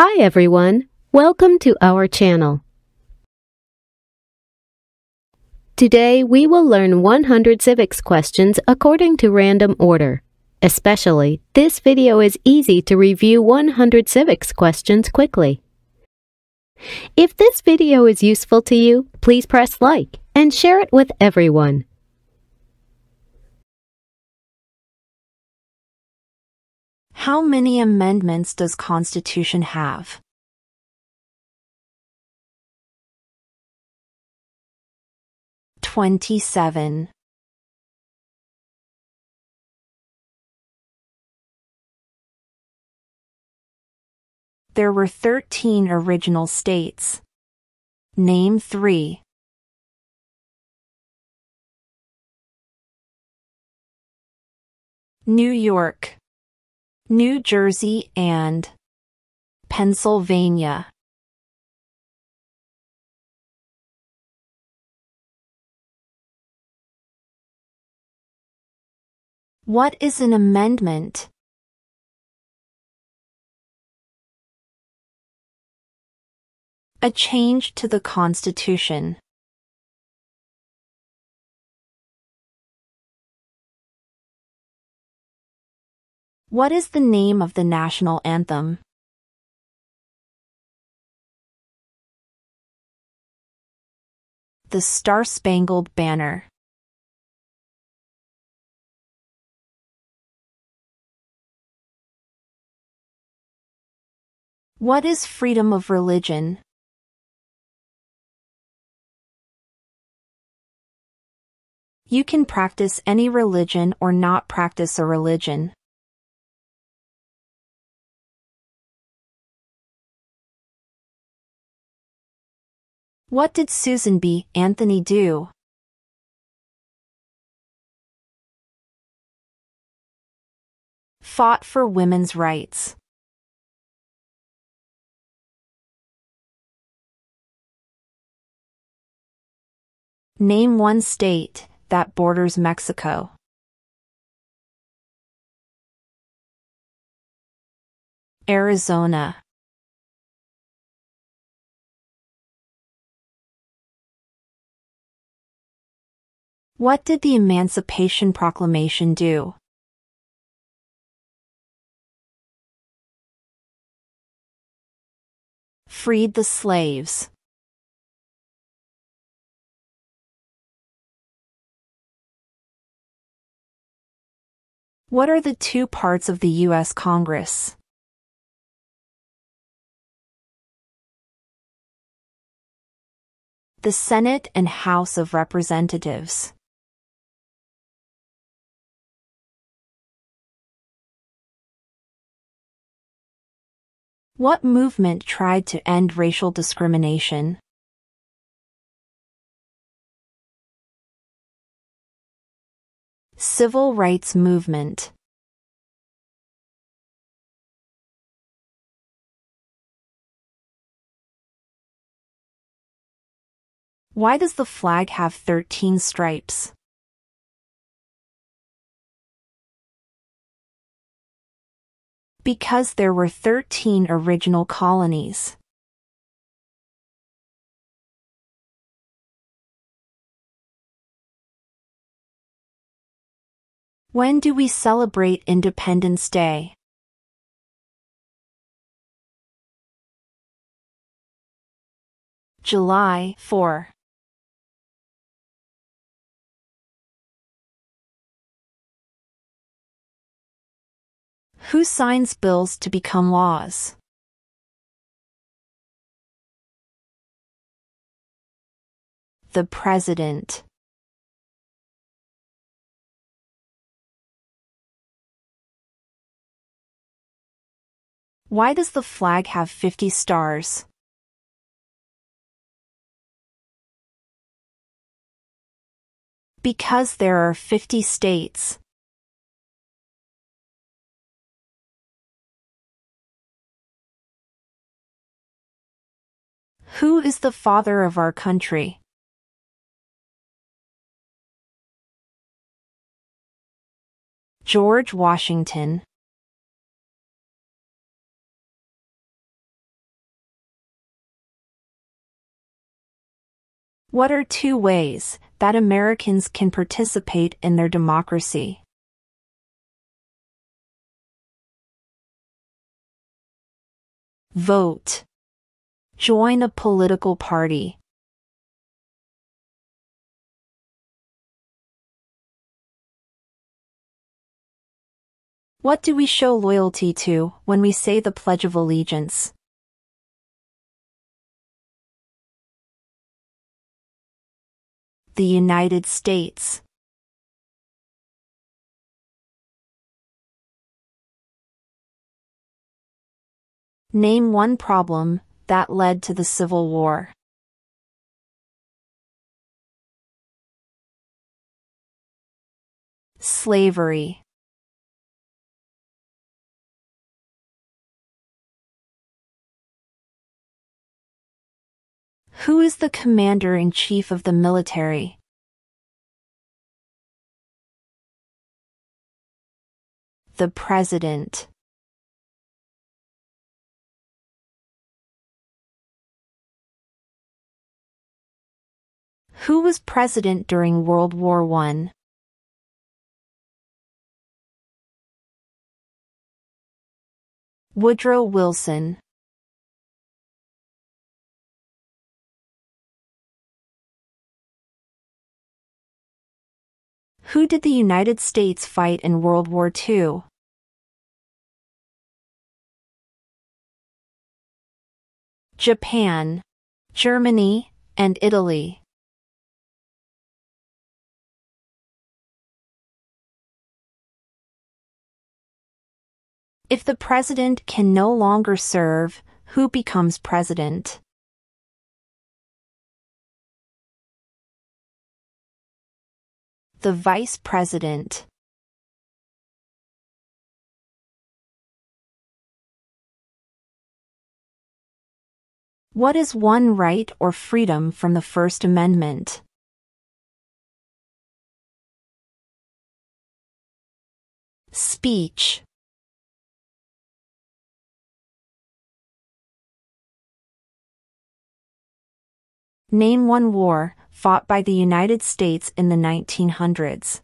Hi everyone, welcome to our channel. Today we will learn 100 civics questions according to random order. Especially, this video is easy to review 100 civics questions quickly. If this video is useful to you, please press like and share it with everyone. How many amendments does Constitution have? Twenty-seven. There were thirteen original states. Name three. New York, New Jersey and Pennsylvania. What is an amendment? A change to the Constitution. What is the name of the national anthem? The Star Spangled Banner. What is freedom of religion? You can practice any religion or not practice a religion. What did Susan B. Anthony do? Fought for women's rights. Name one state that borders Mexico. Arizona. What did the Emancipation Proclamation do? Freed the slaves. What are the two parts of the U.S. Congress? The Senate and House of Representatives. What movement tried to end racial discrimination? Civil rights movement Why does the flag have 13 stripes? Because there were 13 original colonies. When do we celebrate Independence Day? July 4. Who signs bills to become laws? The President. Why does the flag have 50 stars? Because there are 50 states. Who is the father of our country? George Washington. What are two ways that Americans can participate in their democracy? Vote. Join a political party. What do we show loyalty to when we say the Pledge of Allegiance? The United States. Name one problem that led to the Civil War. Slavery. Who is the commander-in-chief of the military? The President. Who was president during World War I? Woodrow Wilson. Who did the United States fight in World War II? Japan, Germany, and Italy. If the president can no longer serve, who becomes president? The Vice President What is one right or freedom from the First Amendment? Speech Name one war fought by the United States in the 1900s.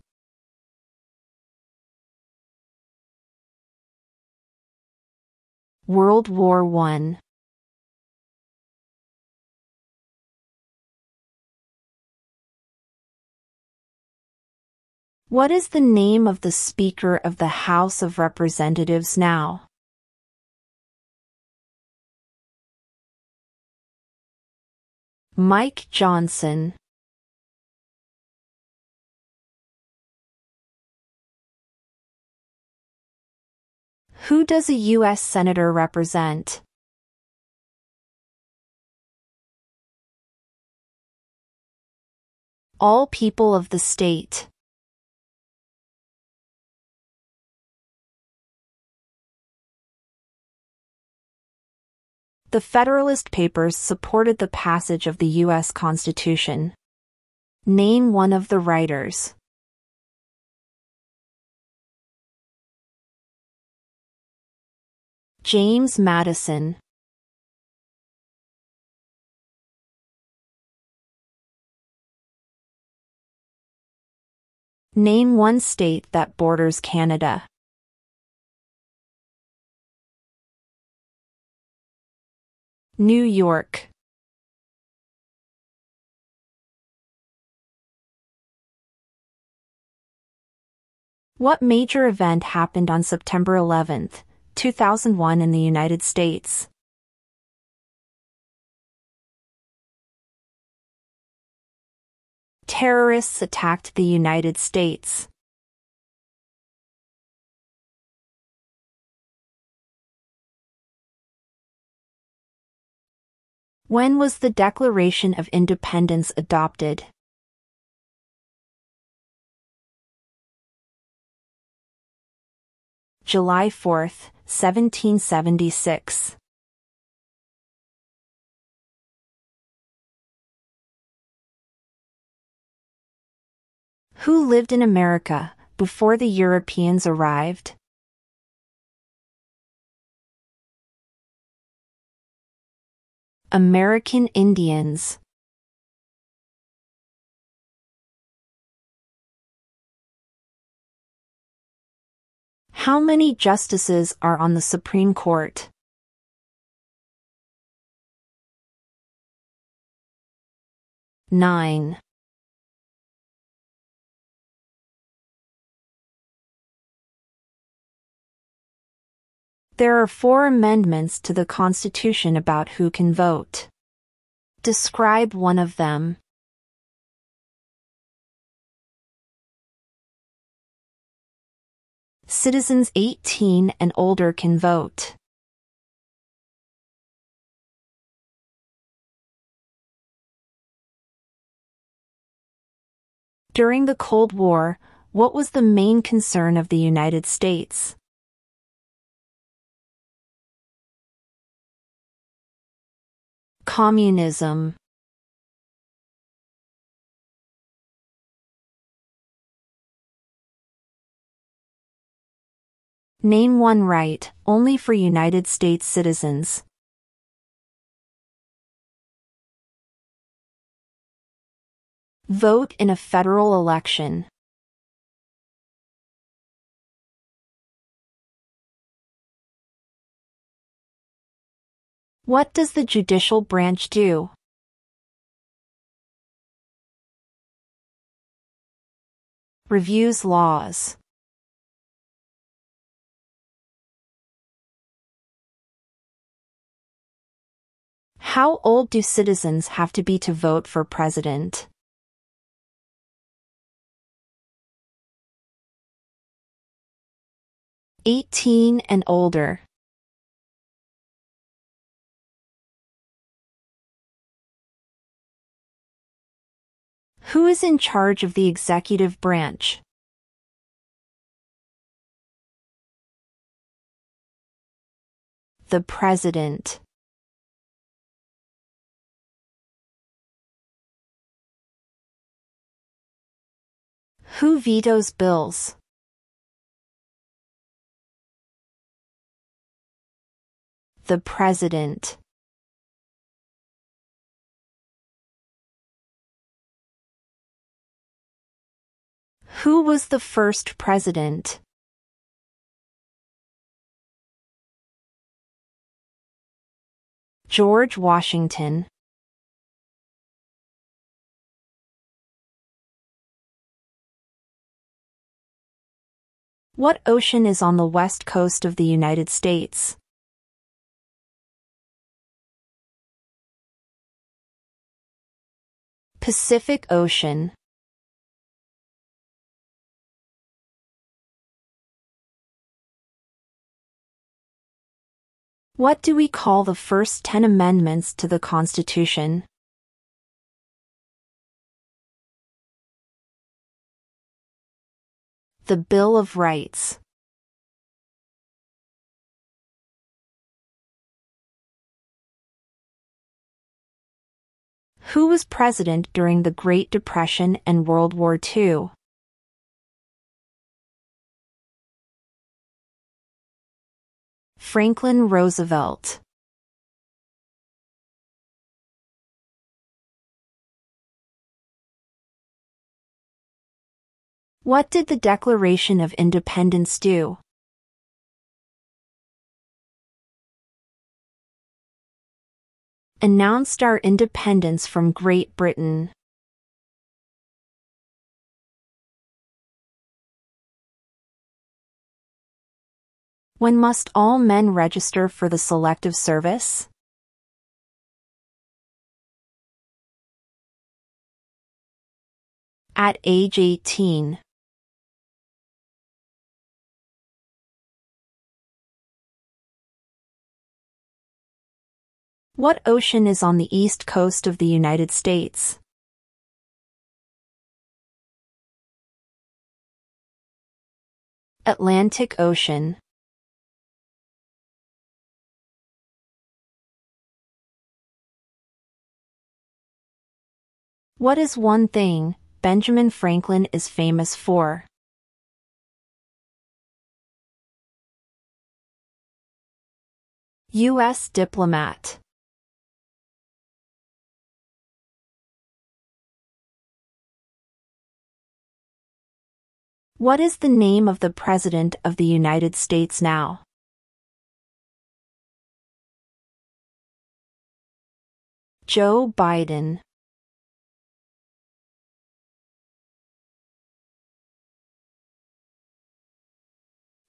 World War I What is the name of the Speaker of the House of Representatives now? Mike Johnson Who does a U.S. Senator represent? All people of the state. The Federalist Papers supported the passage of the U.S. Constitution. Name one of the writers. James Madison Name one state that borders Canada. New York. What major event happened on September 11, 2001 in the United States? Terrorists attacked the United States. When was the Declaration of Independence adopted? July 4, 1776. Who lived in America before the Europeans arrived? American Indians How many justices are on the Supreme Court? Nine. There are four amendments to the Constitution about who can vote. Describe one of them. Citizens 18 and older can vote. During the Cold War, what was the main concern of the United States? Communism Name one right, only for United States citizens. Vote in a federal election. What does the judicial branch do? Reviews laws. How old do citizens have to be to vote for president? Eighteen and older. Who is in charge of the executive branch? The President. Who vetoes bills? The President. Who was the first president? George Washington. What ocean is on the west coast of the United States? Pacific Ocean. What do we call the first 10 amendments to the Constitution? The Bill of Rights Who was president during the Great Depression and World War II? Franklin Roosevelt What did the Declaration of Independence do? Announced our independence from Great Britain. When must all men register for the Selective Service? At age 18. What ocean is on the east coast of the United States? Atlantic Ocean. What is one thing Benjamin Franklin is famous for? U.S. diplomat. What is the name of the President of the United States now? Joe Biden.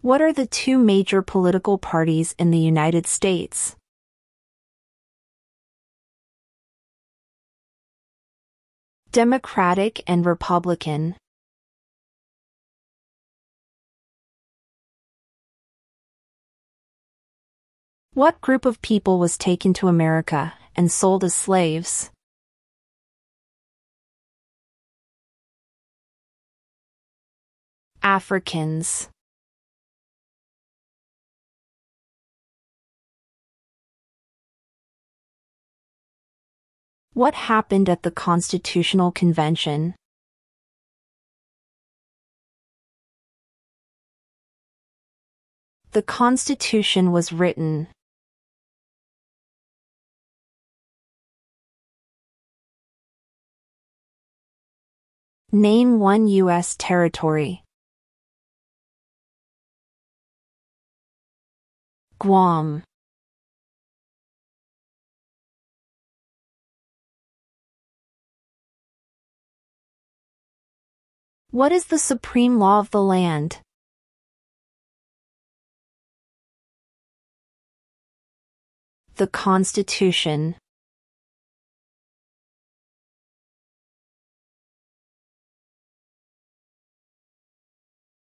What are the two major political parties in the United States? Democratic and Republican. What group of people was taken to America and sold as slaves? Africans. What happened at the Constitutional Convention? The Constitution was written. Name one U.S. territory. Guam. What is the supreme law of the land? The Constitution.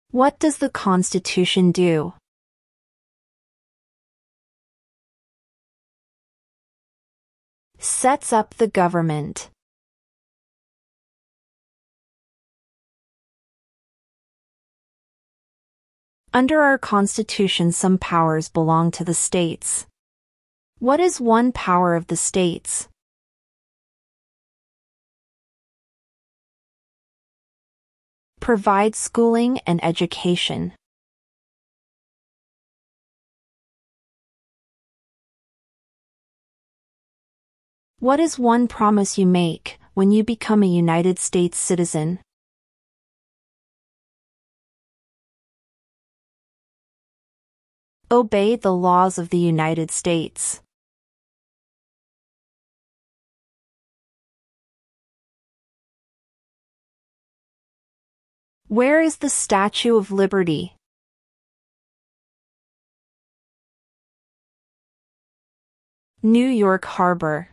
What does the Constitution do? Sets up the government. Under our Constitution some powers belong to the states. What is one power of the states? Provide schooling and education. What is one promise you make when you become a United States citizen? Obey the laws of the United States. Where is the Statue of Liberty? New York Harbor.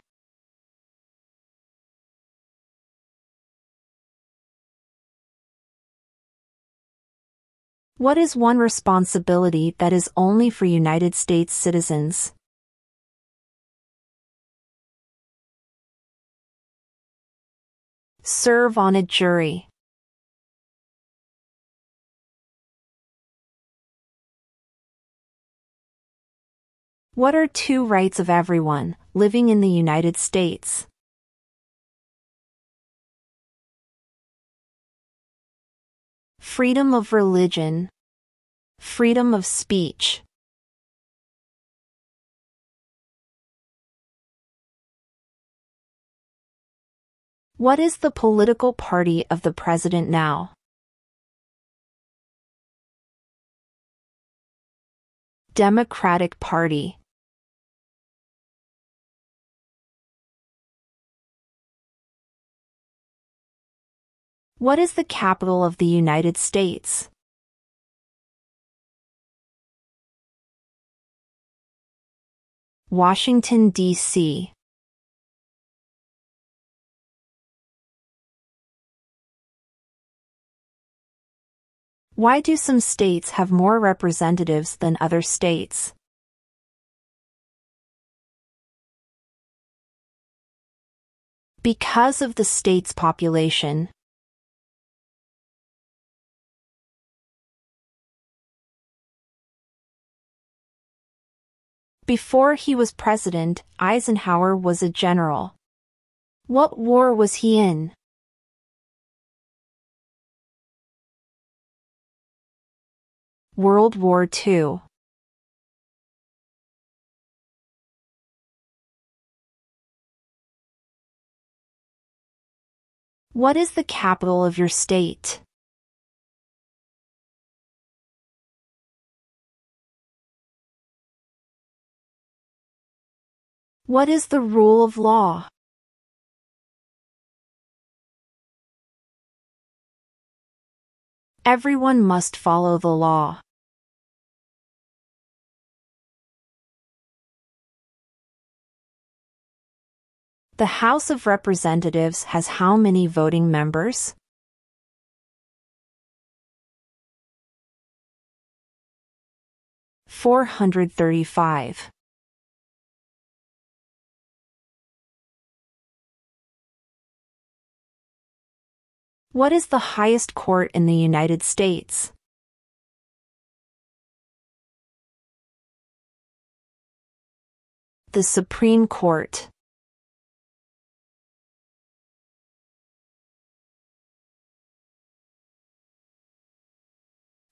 What is one responsibility that is only for United States citizens? Serve on a jury. What are two rights of everyone living in the United States? Freedom of religion. Freedom of speech. What is the political party of the president now? Democratic Party. What is the capital of the United States? Washington, D.C. Why do some states have more representatives than other states? Because of the state's population. Before he was president, Eisenhower was a general. What war was he in? World War II. What is the capital of your state? What is the rule of law? Everyone must follow the law. The House of Representatives has how many voting members? Four hundred thirty-five. What is the highest court in the United States? The Supreme Court.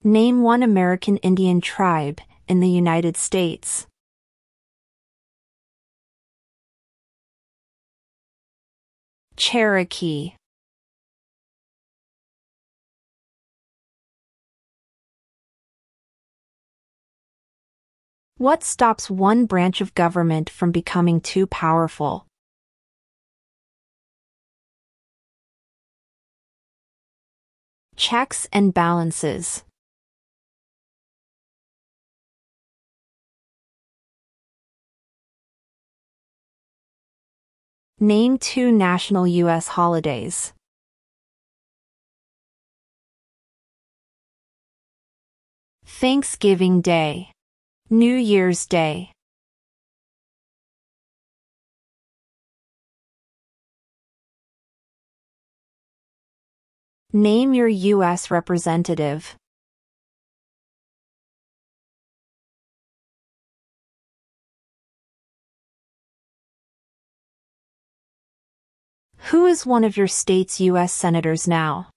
Name one American Indian tribe in the United States. Cherokee. What stops one branch of government from becoming too powerful? Checks and balances. Name two national U.S. holidays. Thanksgiving Day. New Year's Day. Name your U.S. representative. Who is one of your state's U.S. senators now?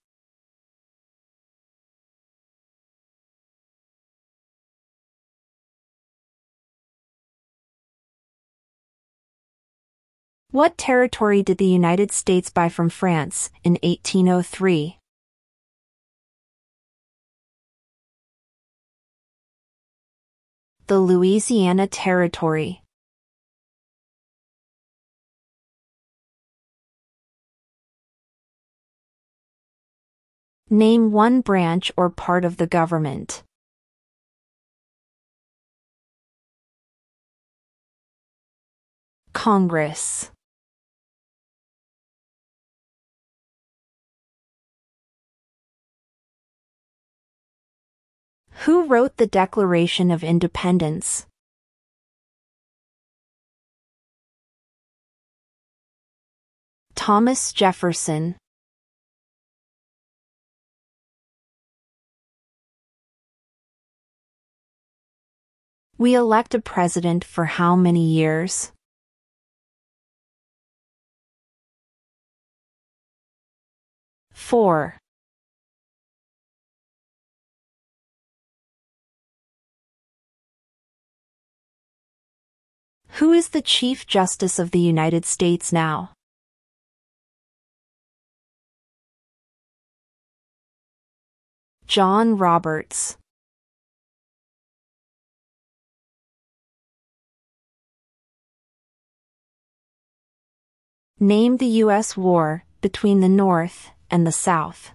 What territory did the United States buy from France in 1803? The Louisiana Territory. Name one branch or part of the government. Congress. Who wrote the Declaration of Independence? Thomas Jefferson. We elect a president for how many years? Four. Who is the Chief Justice of the United States now? John Roberts Name the U.S. war between the North and the South.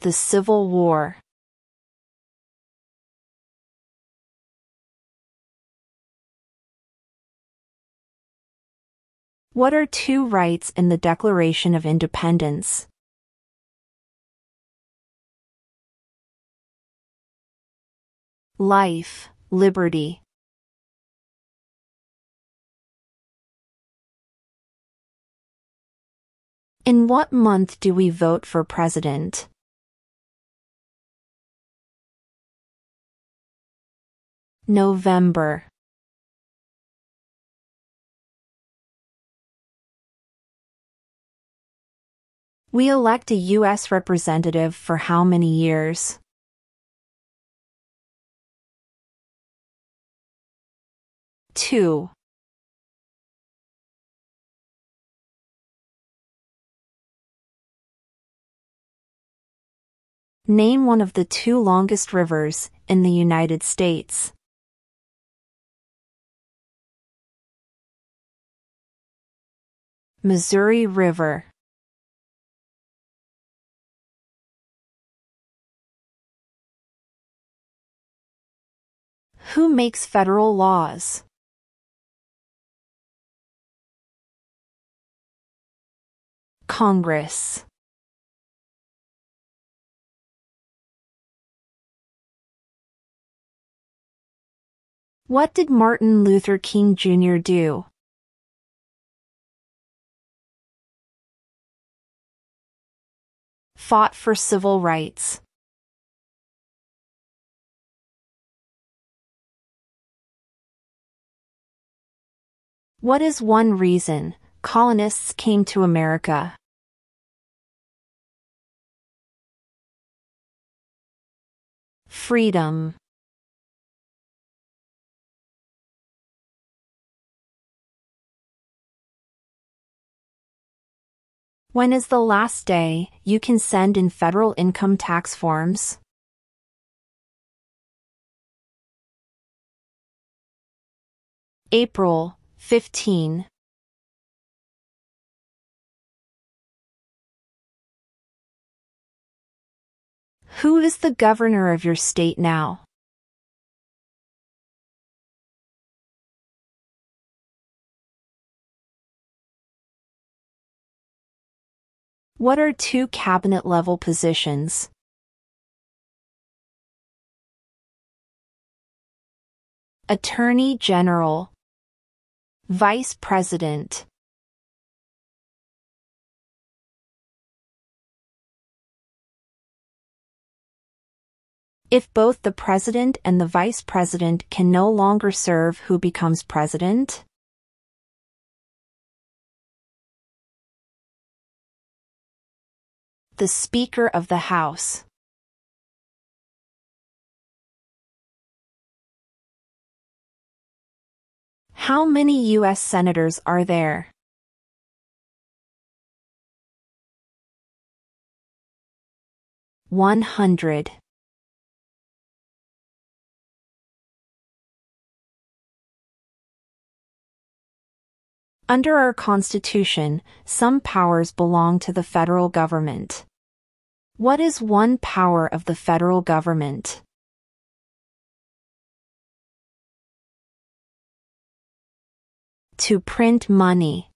The Civil War. What are two rights in the Declaration of Independence? Life liberty. In what month do we vote for president? November. We elect a U.S. representative for how many years? 2. Name one of the two longest rivers in the United States? Missouri River Who makes federal laws? Congress What did Martin Luther King Jr. do? Fought for civil rights. What is one reason colonists came to America? Freedom. When is the last day you can send in federal income tax forms? April 15. Who is the governor of your state now? What are two cabinet level positions? Attorney General Vice President If both the president and the vice president can no longer serve who becomes president? the Speaker of the House. How many U.S. Senators are there? One hundred. Under our Constitution, some powers belong to the federal government. What is one power of the federal government? To print money.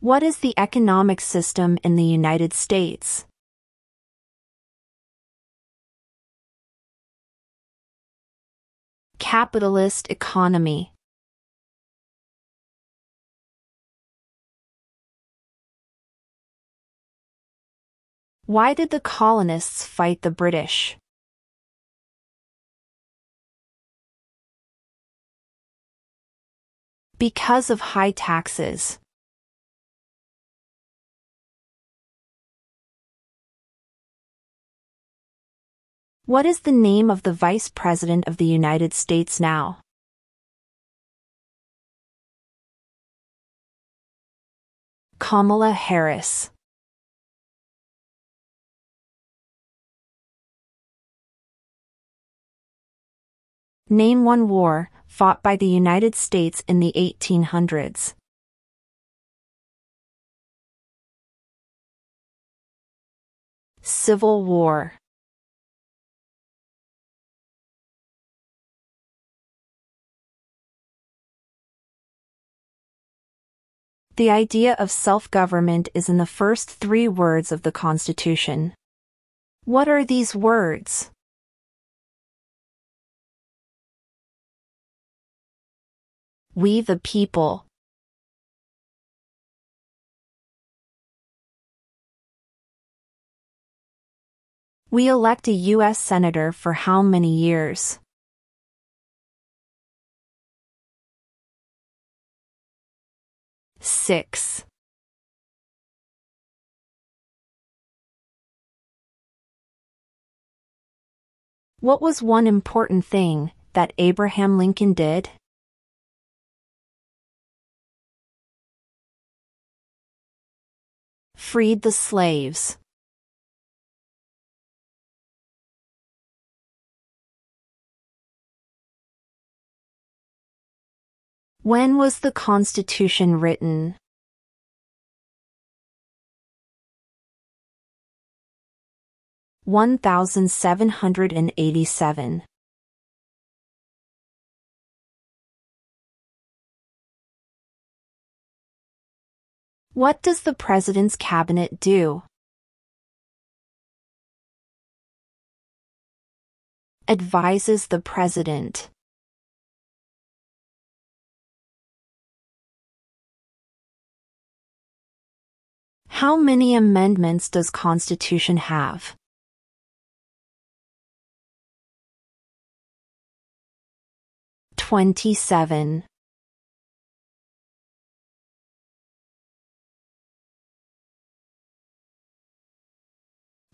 What is the economic system in the United States? Capitalist economy. Why did the colonists fight the British? Because of high taxes. What is the name of the Vice President of the United States now? Kamala Harris Name one war fought by the United States in the 1800s. Civil War The idea of self-government is in the first three words of the Constitution. What are these words? We the people. We elect a U.S. Senator for how many years? Six. What was one important thing that Abraham Lincoln did? Freed the slaves. When was the Constitution written? One thousand seven hundred and eighty-seven. What does the President's Cabinet do? Advises the President. How many amendments does Constitution have? Twenty-seven.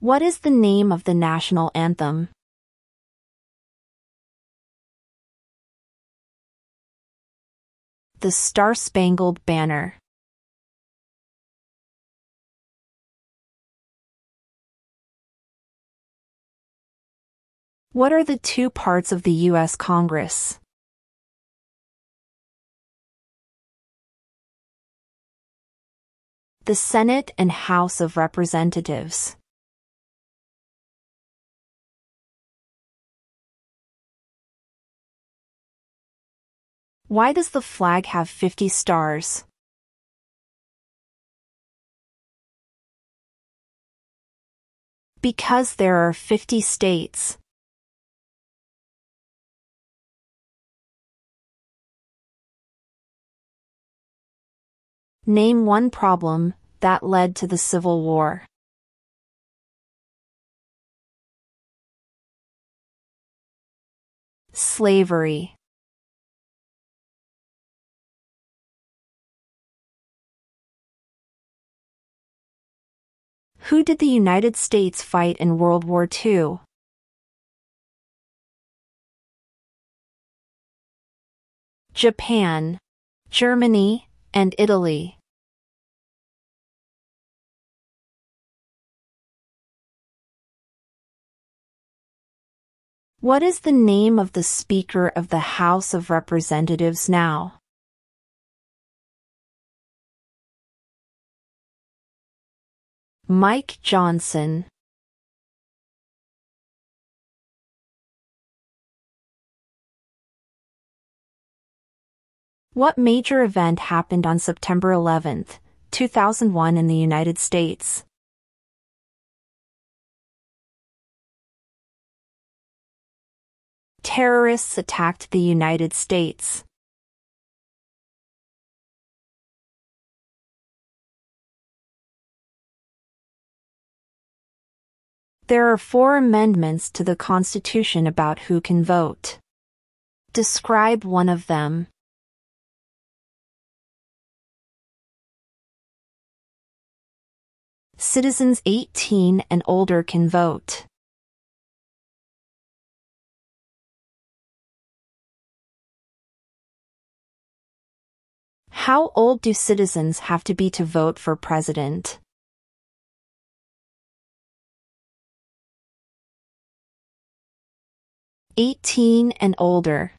What is the name of the national anthem? The Star-Spangled Banner. What are the two parts of the U.S. Congress? The Senate and House of Representatives. Why does the flag have 50 stars? Because there are 50 states. Name one problem that led to the Civil War. Slavery. Who did the United States fight in World War II? Japan, Germany, and Italy. What is the name of the Speaker of the House of Representatives now? Mike Johnson What major event happened on September 11, 2001 in the United States? terrorists attacked the United States. There are four amendments to the Constitution about who can vote. Describe one of them. Citizens 18 and older can vote. How old do citizens have to be to vote for president? Eighteen and older.